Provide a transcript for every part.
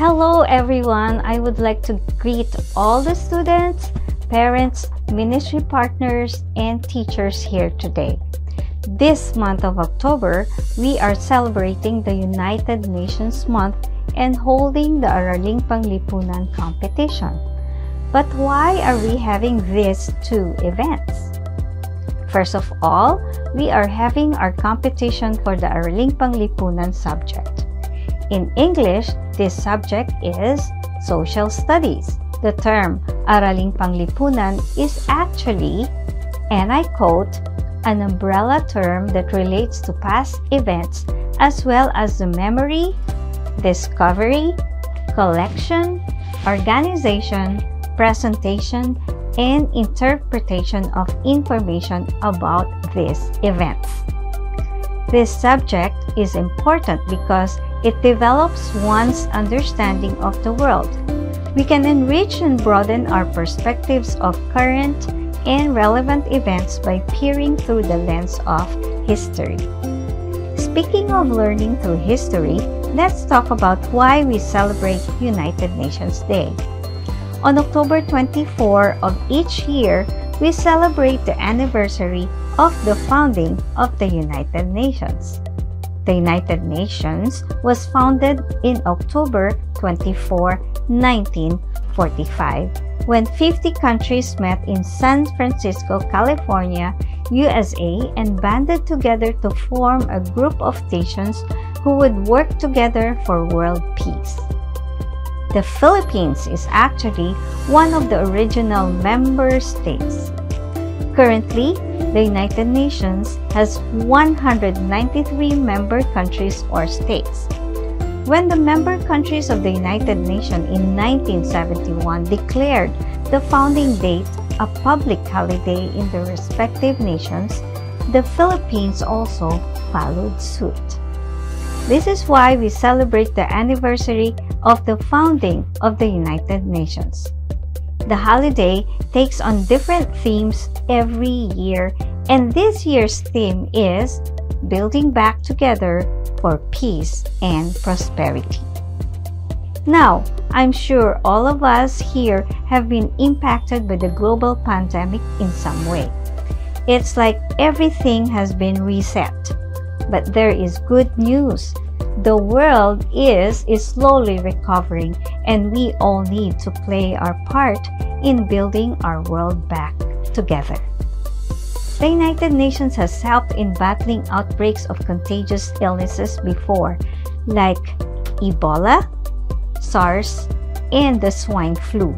Hello everyone! I would like to greet all the students, parents, ministry partners, and teachers here today. This month of October, we are celebrating the United Nations Month and holding the Araling Panlipunan competition. But why are we having these two events? First of all, we are having our competition for the Araling Panlipunan subject. In English, this subject is Social Studies. The term Araling Panlipunan is actually, and I quote, an umbrella term that relates to past events as well as the memory, discovery, collection, organization, presentation, and interpretation of information about these events. This subject is important because it develops one's understanding of the world. We can enrich and broaden our perspectives of current and relevant events by peering through the lens of history. Speaking of learning through history, let's talk about why we celebrate United Nations Day. On October 24 of each year, we celebrate the anniversary of the founding of the United Nations. The United Nations was founded in October 24, 1945 when 50 countries met in San Francisco, California, USA, and banded together to form a group of nations who would work together for world peace. The Philippines is actually one of the original member states. Currently, the United Nations has 193 member countries or states. When the member countries of the United Nations in 1971 declared the founding date a public holiday in their respective nations, the Philippines also followed suit. This is why we celebrate the anniversary of the founding of the United Nations. The holiday takes on different themes every year, and this year's theme is Building Back Together for peace and prosperity. Now, I'm sure all of us here have been impacted by the global pandemic in some way. It's like everything has been reset. But there is good news. The world is, is slowly recovering and we all need to play our part in building our world back together. The United Nations has helped in battling outbreaks of contagious illnesses before, like Ebola, SARS, and the swine flu.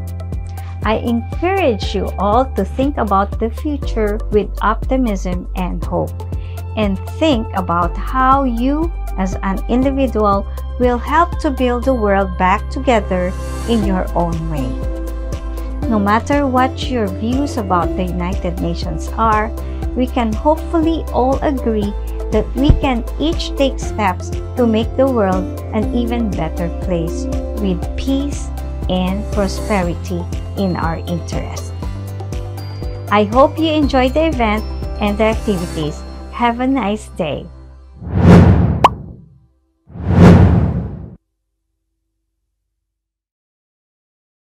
I encourage you all to think about the future with optimism and hope, and think about how you, as an individual, will help to build the world back together in your own way. No matter what your views about the United Nations are, we can hopefully all agree that we can each take steps to make the world an even better place with peace and prosperity in our interest. I hope you enjoyed the event and the activities. Have a nice day.